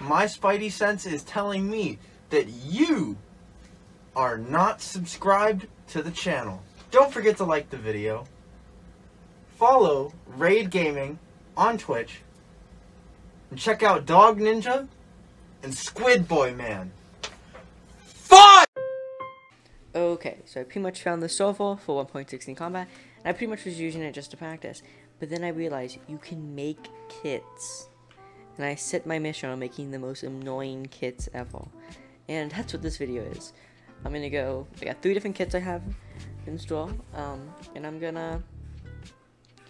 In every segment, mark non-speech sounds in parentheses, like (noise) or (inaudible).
my spidey sense is telling me that you are not subscribed to the channel. Don't forget to like the video. Follow Raid Gaming on Twitch. And check out Dog Ninja and Squid Boy Man. Fun! Okay, so I pretty much found the sofa for 1.16 combat, and I pretty much was using it just to practice. But then I realized you can make kits. And I set my mission on making the most annoying kits ever. And that's what this video is. I'm gonna go, I got three different kits I have in store, um, and I'm gonna,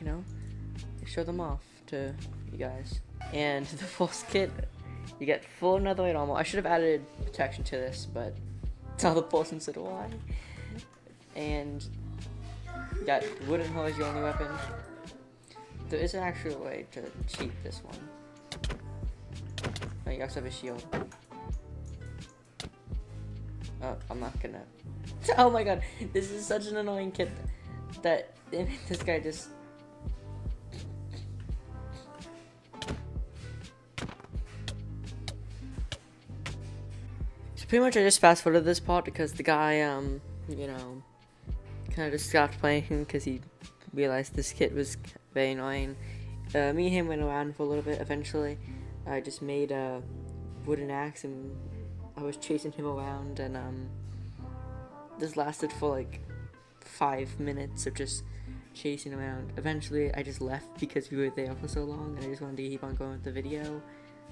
you know, show them off to you guys. And (laughs) the first kit, you get full netherite armor. I should have added protection to this, but tell the person said why. And you got wooden hoe as your only weapon. There is an actual way to cheat this one. Oh, you also have a shield. Oh, I'm not gonna. (laughs) Oh my god, this is such an annoying kid that (laughs) this guy just. So pretty much I just fast forwarded this part because the guy, um, you know, kind of just stopped playing because he realized this kit was very annoying. Uh, me and him went around for a little bit. Eventually, I just made a wooden axe and I was chasing him around and um this lasted for like five minutes of just chasing around. Eventually I just left because we were there for so long and I just wanted to keep on going with the video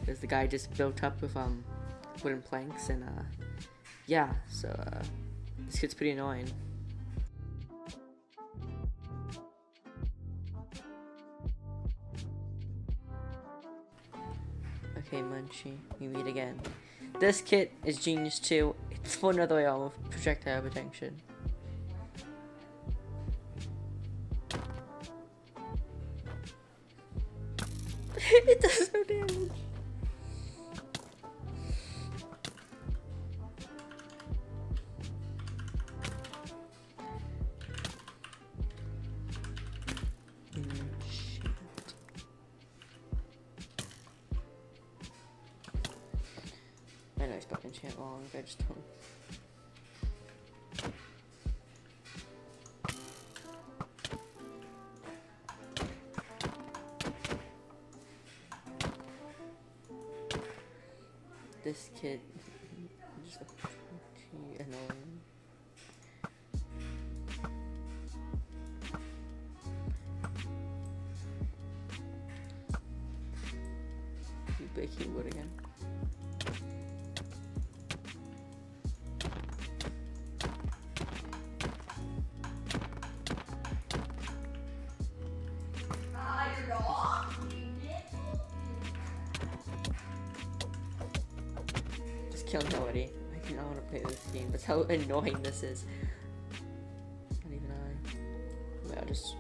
because the guy just built up with um wooden planks and uh yeah, so uh this gets pretty annoying. Okay, Munchie, we meet again. This kit is genius too. It's for another way of projectile protection. (laughs) it does no damage. Spelled enchant but I just don't. This kid is pretty annoying. You breaking wood again. Kill already. I do not want to play this game. That's how annoying this is. Not even I. Wait, I'll just.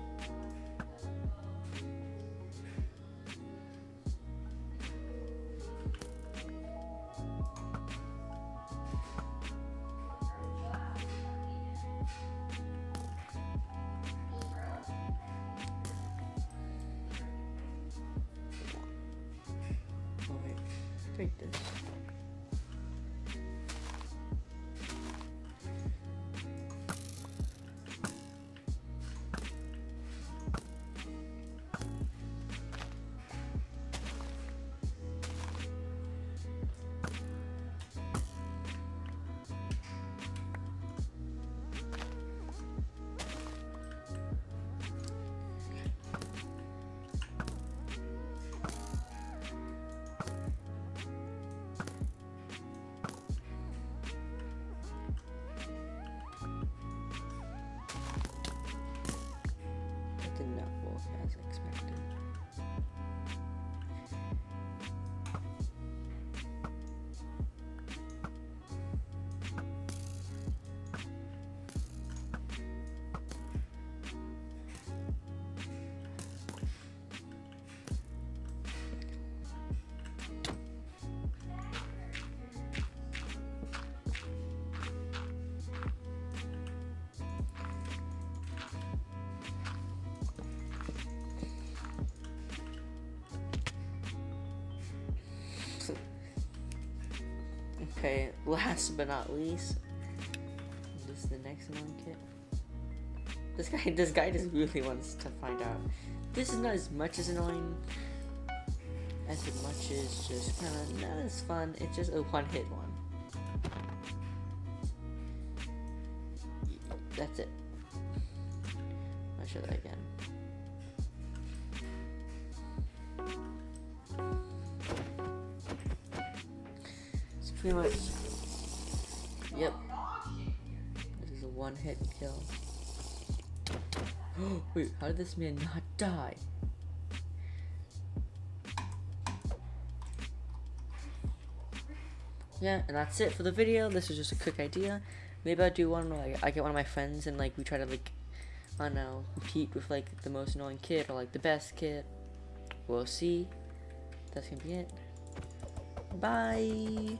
Oh wait, take this. did not work as expected. Okay, last but not least, this is the next annoying kit. This guy, (laughs) this guy just really wants to find out. This is not as much as annoying as much as just kind of not as fun. It's just a one-hit one. That's it. I'll show that again. Pretty much. Yep. This is a one-hit kill. (gasps) Wait, how did this man not die? Yeah, and that's it for the video. This was just a quick idea. Maybe I'll do one where I get one of my friends and like we try to like, I don't know, compete with like the most annoying kid or like the best kid. We'll see. That's gonna be it. Bye.